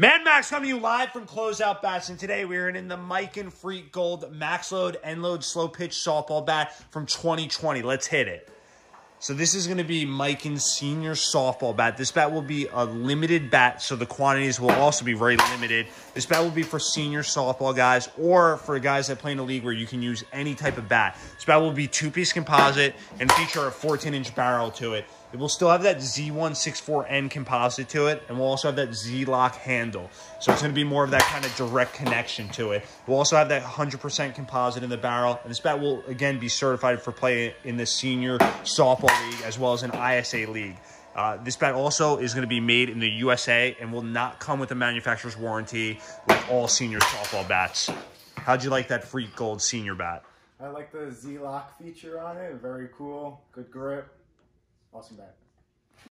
Mad Max coming to you live from Closeout Bats, and today we're in the Miken Freak Gold Max Load End Load Slow Pitch Softball Bat from 2020. Let's hit it. So this is going to be Miken Senior Softball Bat. This bat will be a limited bat, so the quantities will also be very limited. This bat will be for senior softball guys or for guys that play in a league where you can use any type of bat. This bat will be two-piece composite and feature a 14-inch barrel to it. It will still have that Z164N composite to it, and we'll also have that Z-Lock handle. So it's going to be more of that kind of direct connection to it. We'll also have that 100% composite in the barrel, and this bat will, again, be certified for play in the senior softball league as well as an ISA league. Uh, this bat also is going to be made in the USA and will not come with a manufacturer's warranty like all senior softball bats. How'd you like that Freak Gold senior bat? I like the Z-Lock feature on it. Very cool. Good grip. Awesome bat.